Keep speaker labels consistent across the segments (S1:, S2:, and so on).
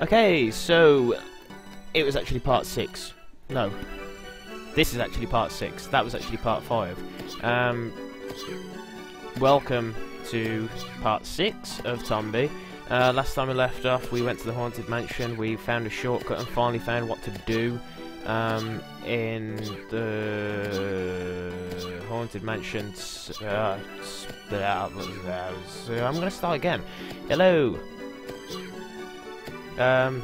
S1: Okay, so it was actually part six. No, this is actually part six. That was actually part five. Um, welcome to part six of Tombi. Uh, last time we left off, we went to the haunted mansion. We found a shortcut and finally found what to do um, in the haunted mansion. Uh, I'm gonna start again. Hello. Um,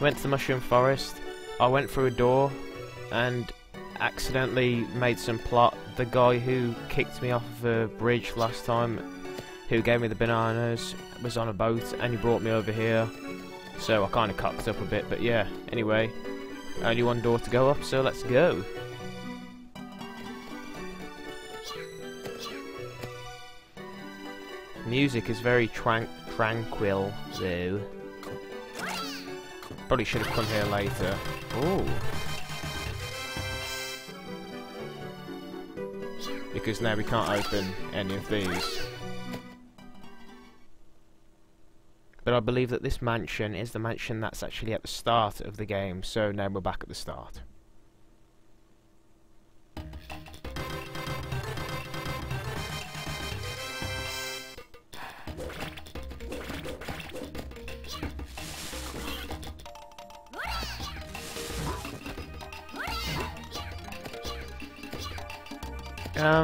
S1: went to the mushroom forest. I went through a door and accidentally made some plot. The guy who kicked me off the bridge last time, who gave me the bananas, was on a boat and he brought me over here. So I kind of cocked up a bit, but yeah. Anyway, only one door to go up, so let's go. Music is very tran tranquil, though. Probably should have come here later. Oh. Because now we can't open any of these. But I believe that this mansion is the mansion that's actually at the start of the game, so now we're back at the start.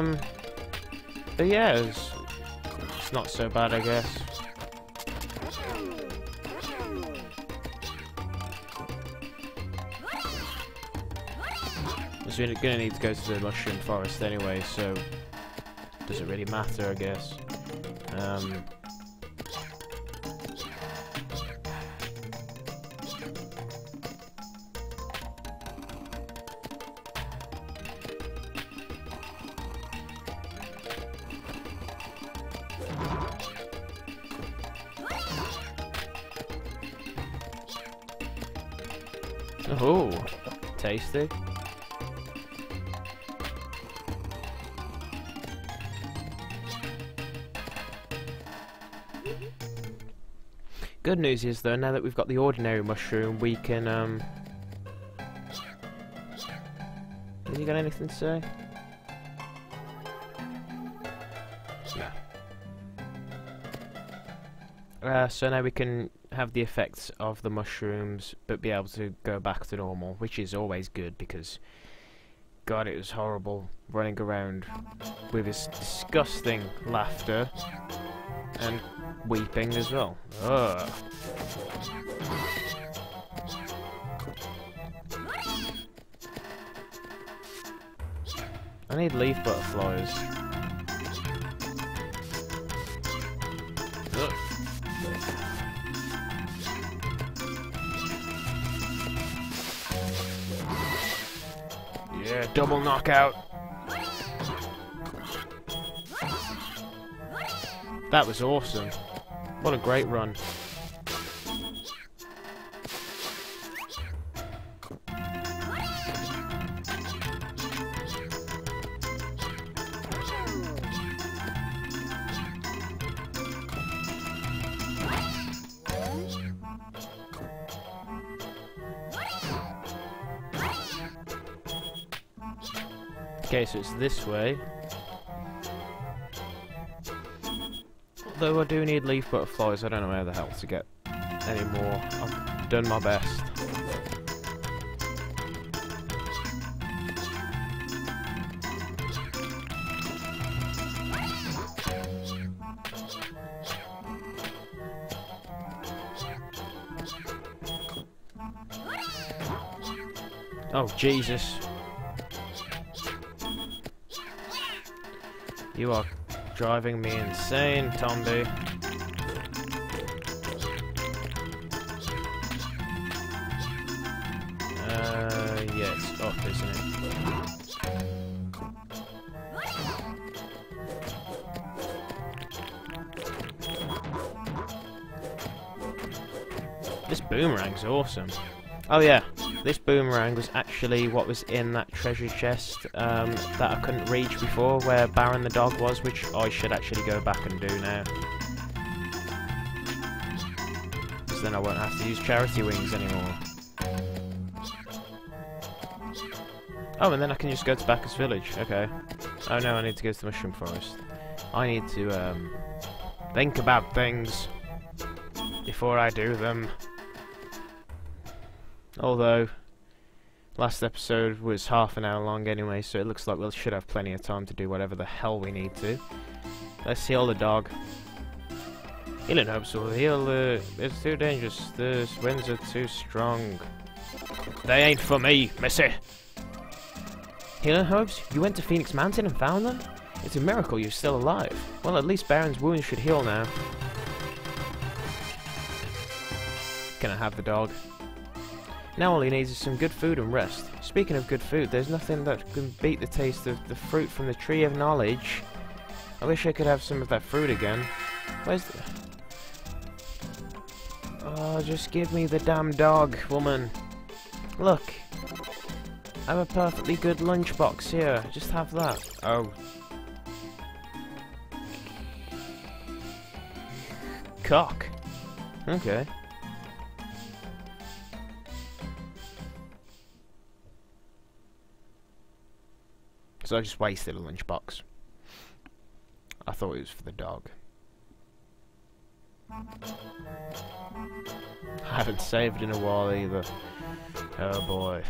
S1: Um, but yeah, it's, it's not so bad, I guess. So We're gonna need to go to the mushroom forest anyway, so does it really matter, I guess. Um, news is though, now that we've got the ordinary mushroom, we can um. Have you got anything to say? No. Uh, so now we can have the effects of the mushrooms, but be able to go back to normal, which is always good because, God, it was horrible running around with this disgusting laughter and weeping as well. Ugh. I need leaf butterflies. Ugh. Yeah, double knockout. That was awesome. What a great run. Okay, so it's this way. Although I do need leaf butterflies, I don't know where the hell to get any more. I've done my best. Oh, Jesus. You are driving me insane, Tombi. Uh, up, isn't it? This boomerang's awesome. Oh yeah, this boomerang was actually what was in that treasure chest um, that I couldn't reach before, where Baron the dog was, which I should actually go back and do now. Because then I won't have to use charity wings anymore. Oh, and then I can just go to Bacchus Village. Okay. Oh no, I need to go to the Mushroom Forest. I need to, um, think about things before I do them. Although, last episode was half an hour long anyway, so it looks like we should have plenty of time to do whatever the hell we need to. Let's heal the dog. Healing herbs will heal the... It's too dangerous. The winds are too strong. They ain't for me, missy. Healing herbs? You went to Phoenix Mountain and found them? It's a miracle you're still alive. Well, at least Baron's wounds should heal now. Can I have the dog? Now all he needs is some good food and rest. Speaking of good food, there's nothing that can beat the taste of the fruit from the Tree of Knowledge. I wish I could have some of that fruit again. Where's the... Oh, just give me the damn dog, woman. Look. I have a perfectly good lunchbox here. Just have that. Oh. Cock. Okay. So I just wasted a lunchbox. I thought it was for the dog. I haven't saved in a while either. Oh boy.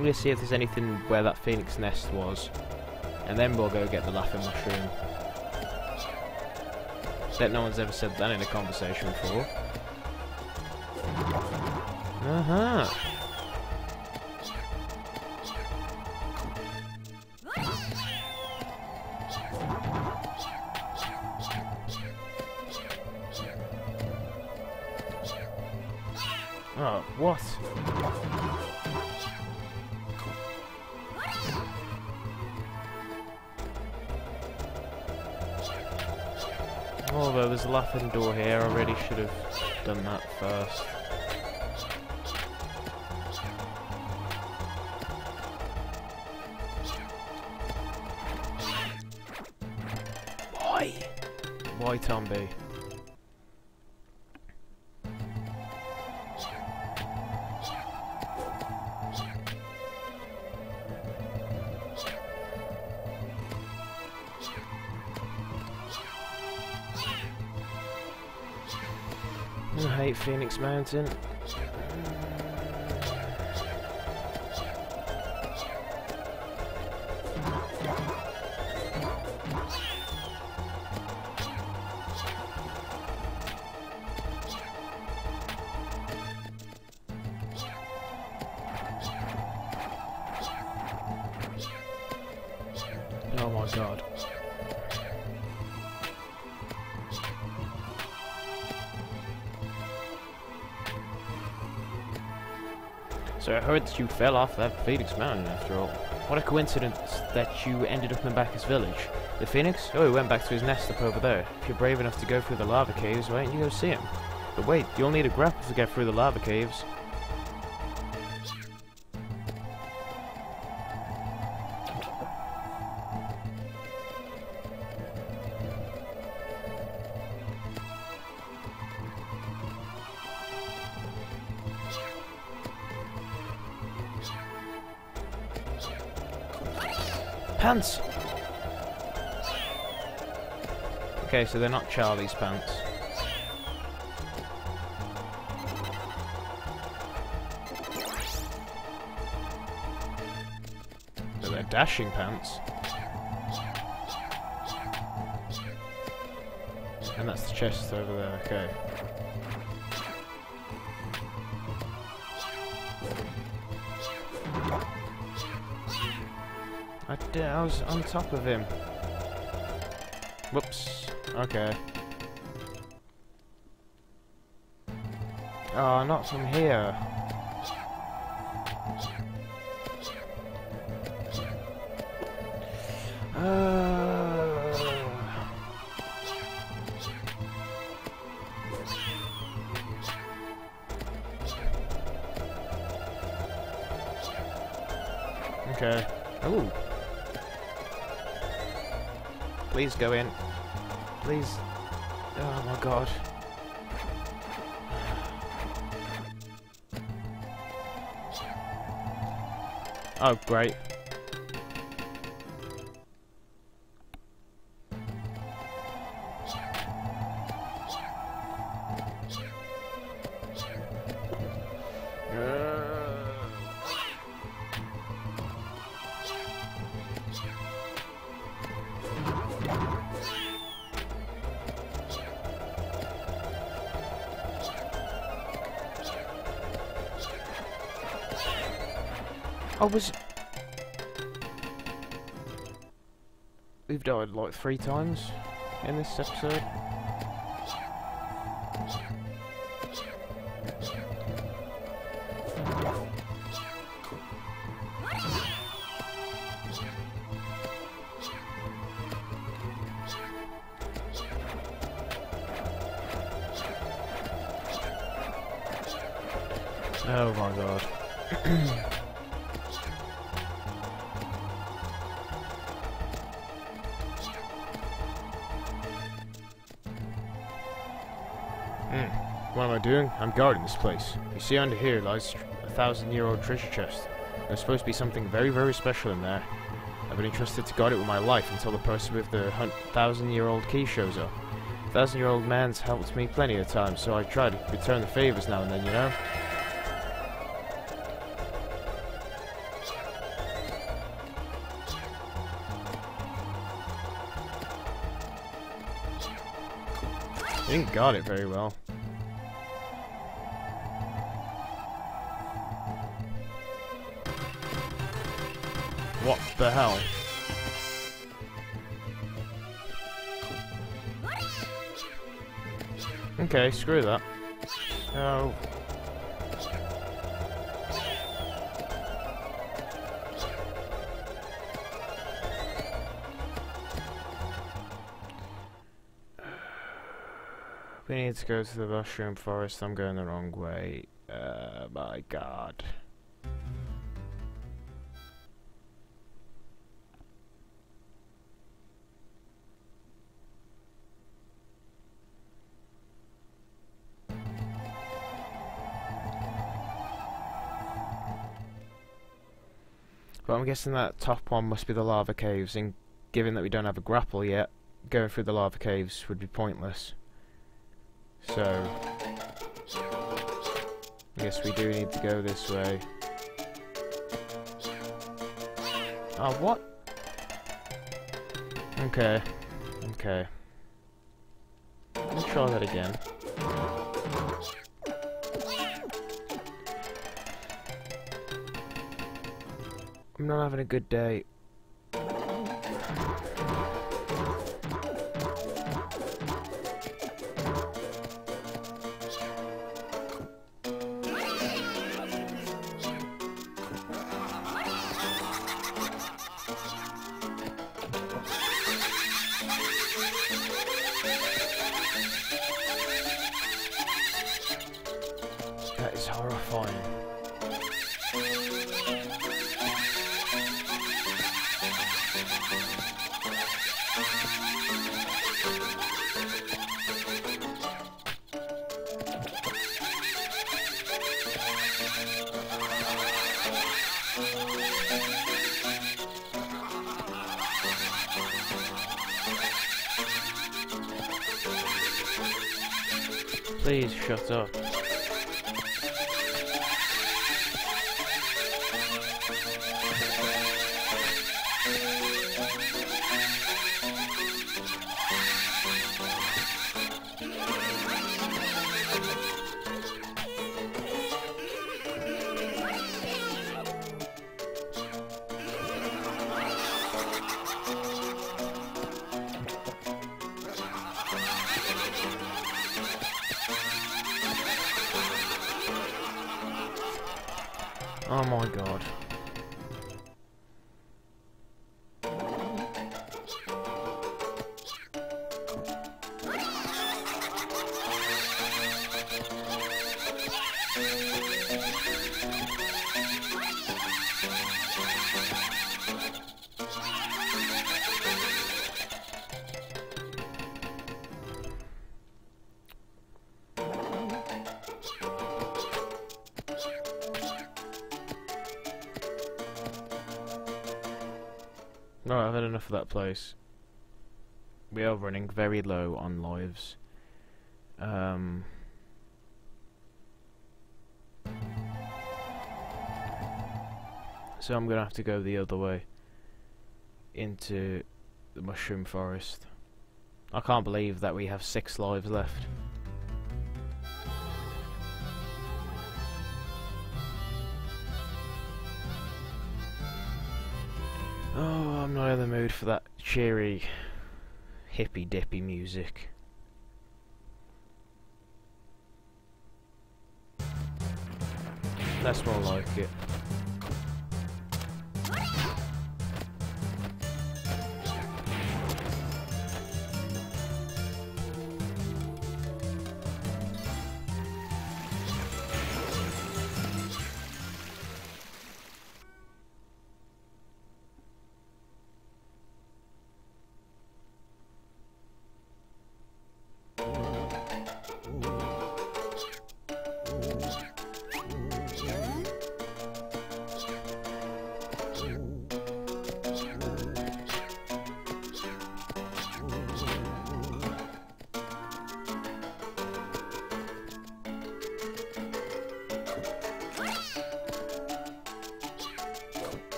S1: I'm gonna see if there's anything where that phoenix nest was. And then we'll go get the laughing mushroom. Bet no one's ever said that in a conversation before. Uh-huh. Door here, I really should have done that first. Phoenix Mountain. Fell off that Phoenix Mountain after all. What a coincidence that you ended up in Bacchus Village. The Phoenix? Oh, he went back to his nest up over there. If you're brave enough to go through the lava caves, why don't you go see him? But wait, you'll need a grapple to get through the lava caves. Pants! Okay, so they're not Charlie's pants. But they're dashing pants. And that's the chest over there, okay. I, I was on top of him. Whoops. Okay. Oh, not from here. Oh, great. Was. We've died like three times in this episode. Hmm. What am I doing? I'm guarding this place. You see under here lies a thousand year old treasure chest. There's supposed to be something very, very special in there. I've been entrusted to guard it with my life until the person with the hun- thousand year old key shows up. Thousand year old man's helped me plenty of times, so I try to return the favors now and then, you know? Didn't guard it very well. What the hell? Okay, screw that. Oh. need to go to the mushroom forest. I'm going the wrong way. Uh, my god. But I'm guessing that top one must be the lava caves, and given that we don't have a grapple yet, going through the lava caves would be pointless. So, I guess we do need to go this way. Oh, what? Okay. Okay. Let me try that again. I'm not having a good day. Please shut up. Right, I've had enough of that place. We are running very low on lives. Um, so I'm gonna have to go the other way into the mushroom forest. I can't believe that we have six lives left. I'm in the mood for that cheery, hippy dippy music. That's more like it.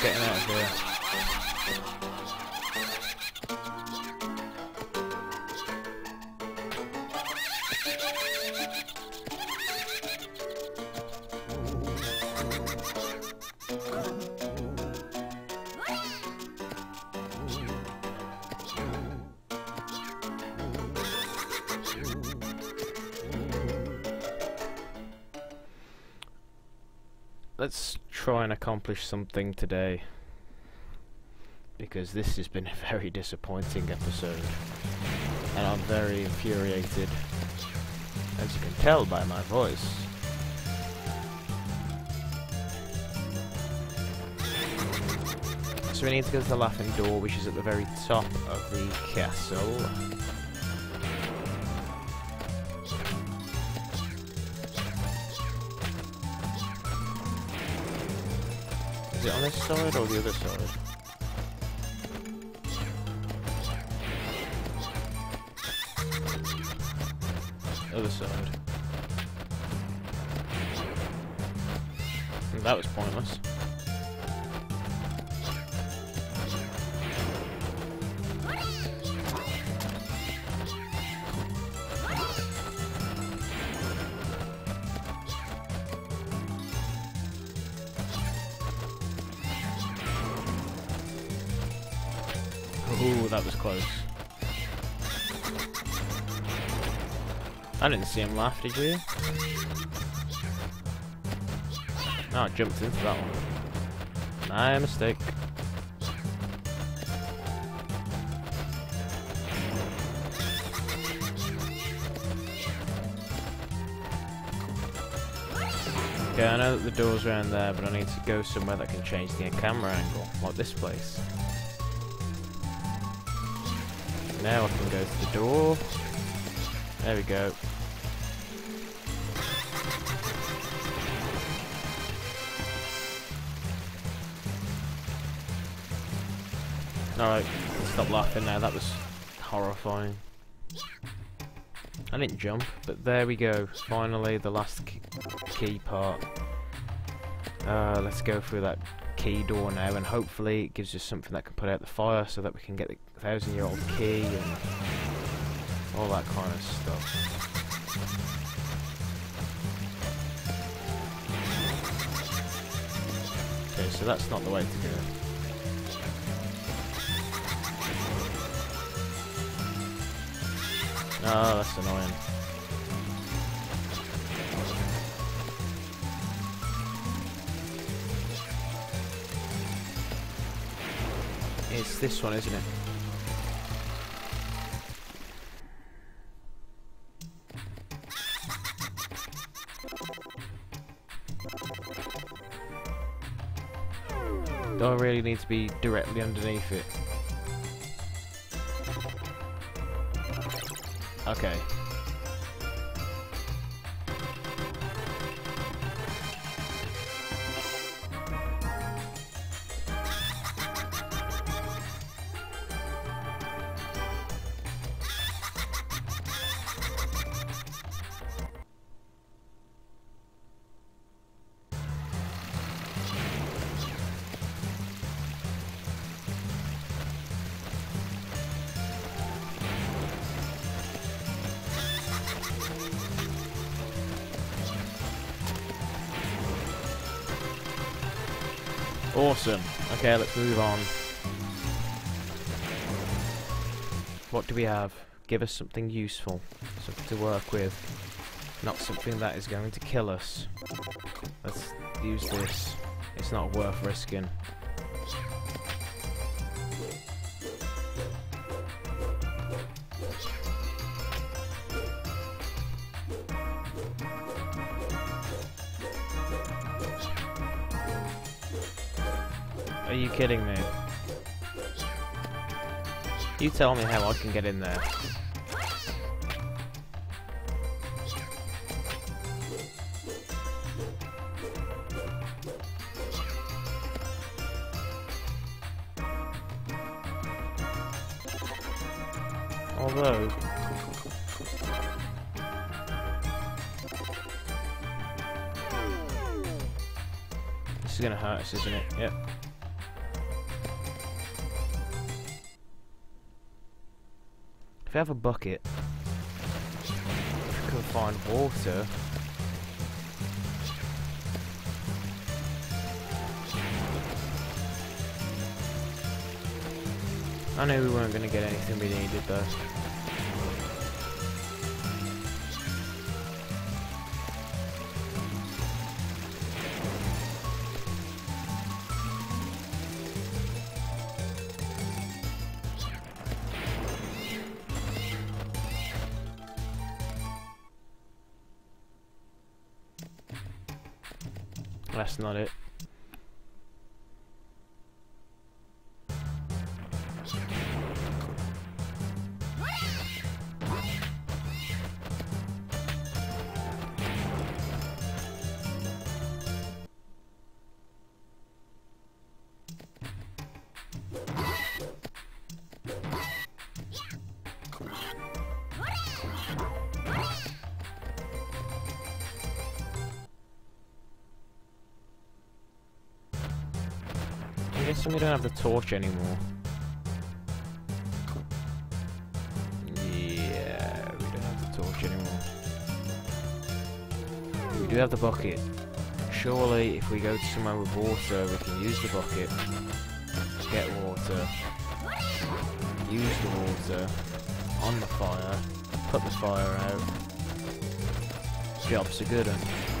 S1: Getting out of here. Let's try and accomplish something today. Because this has been a very disappointing episode. And I'm very infuriated. As you can tell by my voice. So we need to go to the Laughing Door, which is at the very top of the castle. This side or the other side? Other side. that was pointless. Ooh, that was close. I didn't see him laugh, did you? Oh, I jumped into that one. My mistake. Okay, I know that the door's around there, but I need to go somewhere that can change the camera angle, like this place. Now I can go to the door. There we go. Alright, stop laughing now, that was horrifying. I didn't jump, but there we go. Finally, the last key part. Uh, let's go through that key door now, and hopefully it gives us something that can put out the fire so that we can get the thousand year old key and all that kind of stuff. Okay, so that's not the way to go. Oh, that's annoying. This one, isn't it? Do I really need to be directly underneath it? Okay. Okay, let's move on. What do we have? Give us something useful. Something to work with. Not something that is going to kill us. Let's use this. It's not worth risking. Kidding me? You tell me how I can get in there. Although... This is gonna hurt us, isn't it? Yep. Have a bucket, we can find water. I knew we weren't going to get anything we needed though. Not it. We don't have the torch anymore. Yeah, we don't have the torch anymore. We do have the bucket. Surely, if we go to somewhere with water, we can use the bucket, to get water, use the water on the fire, put the fire out. Job's a good eh?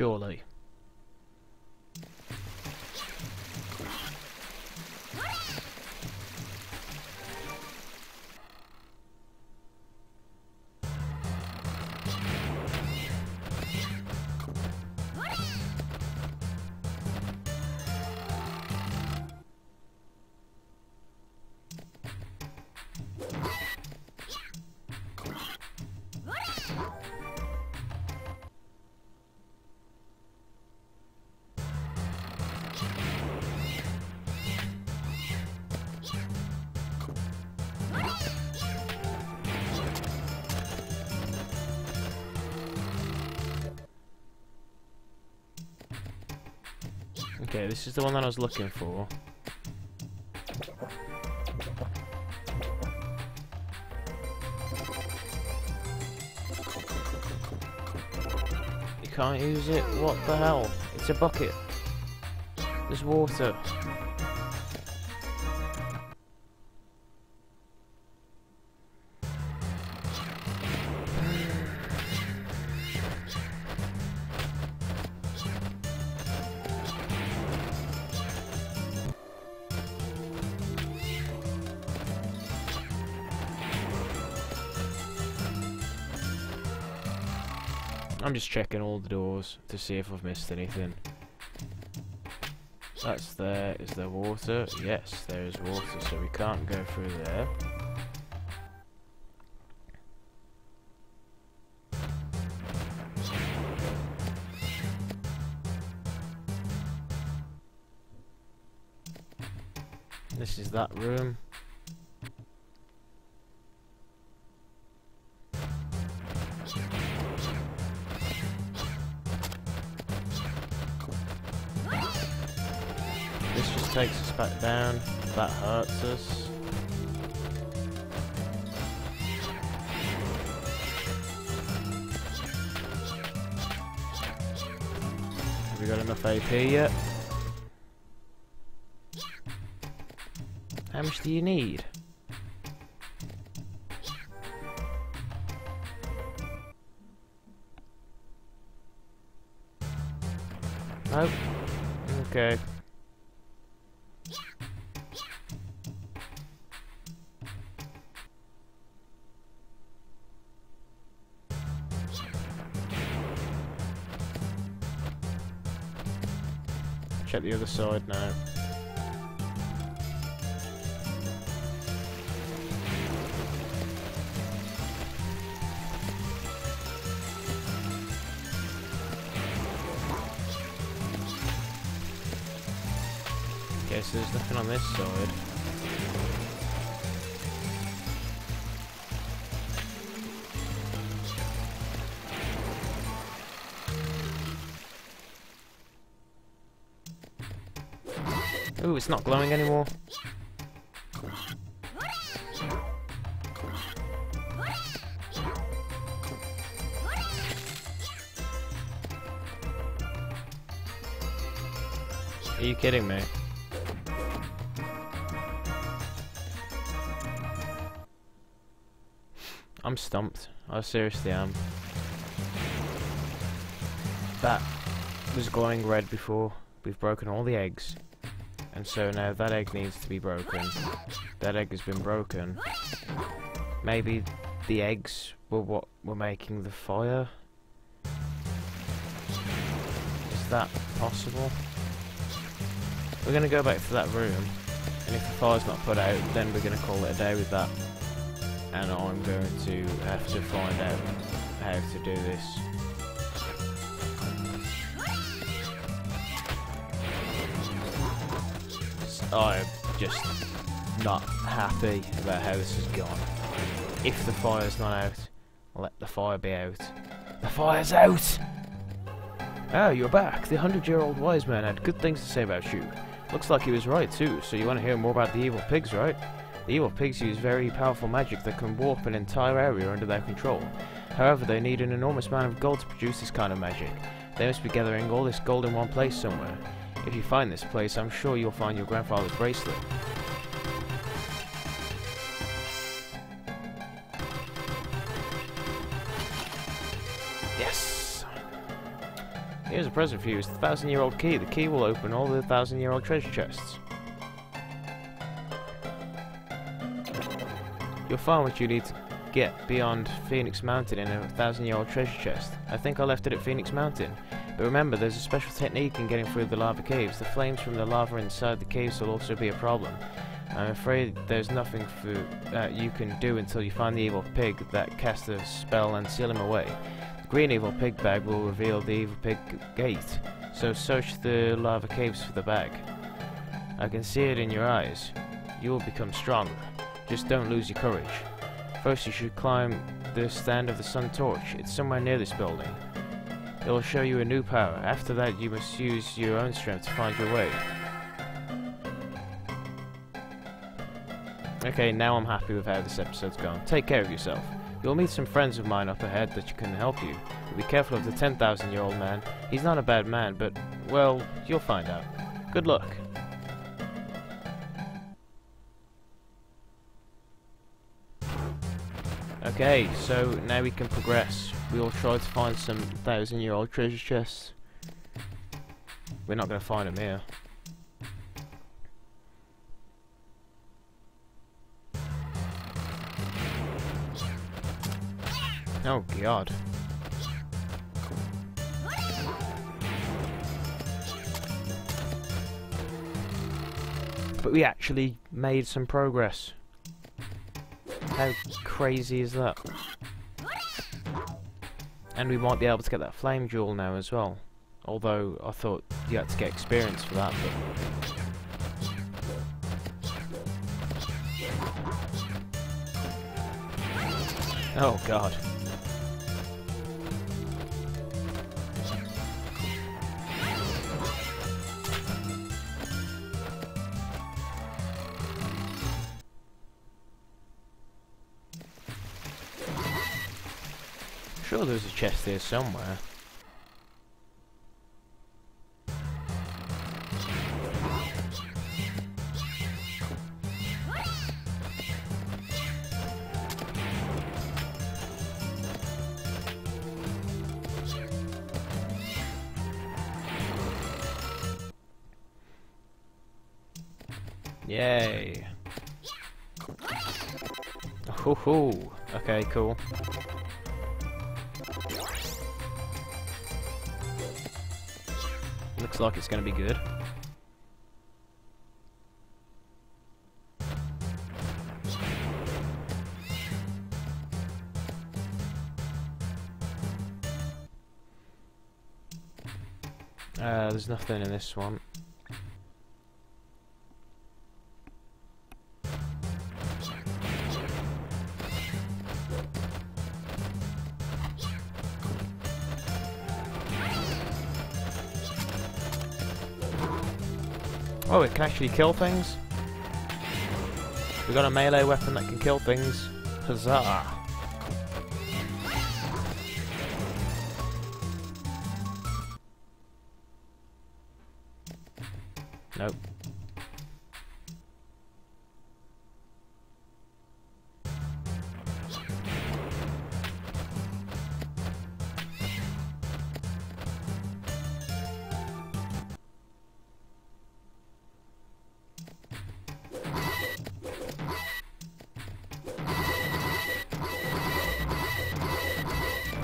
S1: Surely. This is the one that I was looking for. You can't use it? What the hell? It's a bucket. There's water. Checking all the doors to see if I've missed anything. That's there. Is there water? Yes, there is water, so we can't go through there. This is that room. Back down. That hurts us. Have we got enough AP yet? How much do you need? Nope. Okay. The side now. It's not glowing anymore. Are you kidding me? I'm stumped. I seriously am. That was glowing red before. We've broken all the eggs. And so now that egg needs to be broken. That egg has been broken. Maybe the eggs were what were making the fire? Is that possible? We're going to go back to that room, and if the fire's not put out, then we're going to call it a day with that. And I'm going to have to find out how to do this. I'm just not happy about how this has gone. If the fire's not out, let the fire be out. The fire's out! Ah, you're back. The hundred-year-old wise man had good things to say about you. Looks like he was right too, so you want to hear more about the evil pigs, right? The evil pigs use very powerful magic that can warp an entire area under their control. However, they need an enormous amount of gold to produce this kind of magic. They must be gathering all this gold in one place somewhere. If you find this place, I'm sure you'll find your grandfather's bracelet. Yes! Here's a present for you. It's the thousand-year-old key. The key will open all the thousand-year-old treasure chests. You'll find what you need to get beyond Phoenix Mountain in a thousand-year-old treasure chest. I think I left it at Phoenix Mountain. But remember, there's a special technique in getting through the lava caves. The flames from the lava inside the caves will also be a problem. I'm afraid there's nothing for, uh, you can do until you find the evil pig that cast a spell and seal him away. The green evil pig bag will reveal the evil pig gate, so search the lava caves for the bag. I can see it in your eyes. You will become strong. Just don't lose your courage. First you should climb the stand of the sun torch. It's somewhere near this building. It will show you a new power. After that you must use your own strength to find your way. Okay, now I'm happy with how this episode's gone. Take care of yourself. You'll meet some friends of mine up ahead that can help you. But be careful of the 10,000 year old man. He's not a bad man, but, well, you'll find out. Good luck. Okay, so now we can progress. We'll try to find some thousand year old treasure chests. We're not going to find them here. Oh god. But we actually made some progress. How crazy is that? And we might be able to get that flame jewel now as well. Although I thought you had to get experience for that, but... Oh god. Sure there's a chest there somewhere. Yay. Hoo hoo. Okay, cool. Looks like it's going to be good. Uh, there's nothing in this one. Oh, it can actually kill things? We got a melee weapon that can kill things. Huzzah! Nope.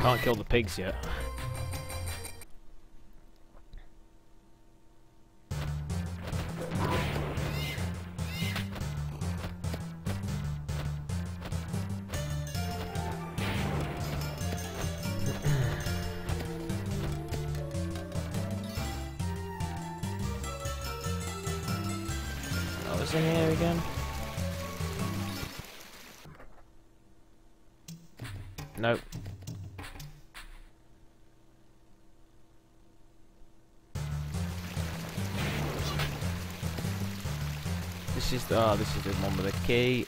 S1: Can't kill the pigs yet. The oh, this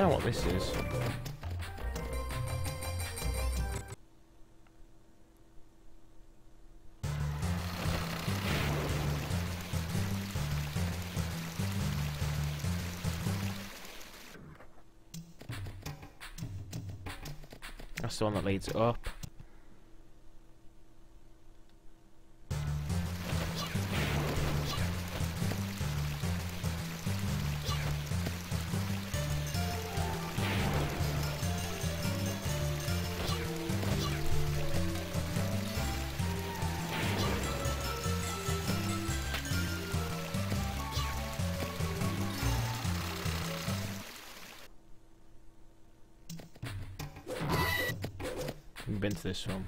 S1: don't know what this is. That's the one that leads up. We've been to this one.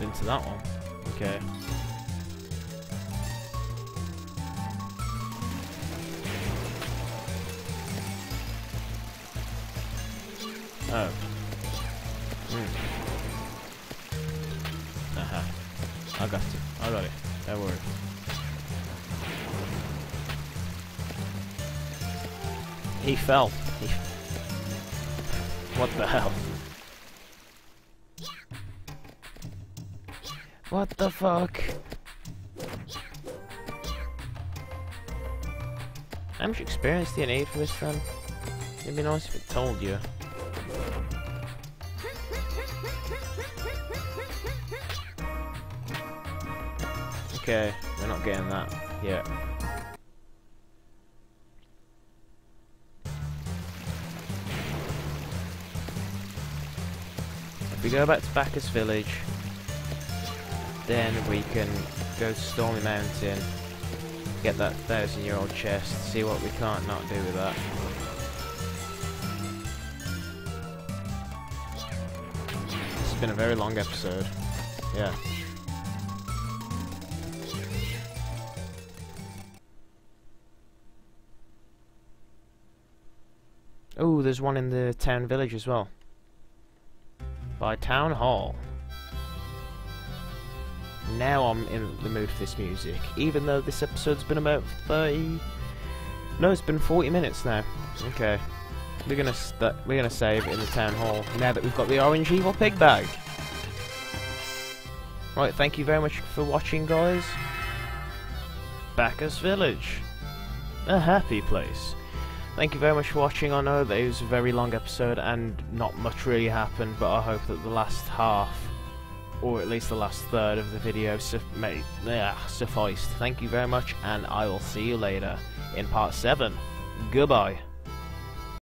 S1: Into that one. Okay. Fell. What the hell? What the fuck? How much experience do you need for this then? It'd be nice if it told you. Okay, we're not getting that yet. If we go back to Baccus Village, then we can go to Stormy Mountain, get that thousand year old chest, see what we can't not do with that. It's been a very long episode. Yeah. Oh, there's one in the town village as well. By Town Hall. Now I'm in the mood for this music, even though this episode's been about 30... No, it's been 40 minutes now. Okay. We're gonna we're gonna save in the town hall now that we've got the orange evil pig bag. Right, thank you very much for watching, guys. Baccus Village. A happy place. Thank you very much for watching. I know that it was a very long episode and not much really happened, but I hope that the last half, or at least the last third of the video, su may, yeah, sufficed. Thank you very much, and I will see you later in part 7. Goodbye.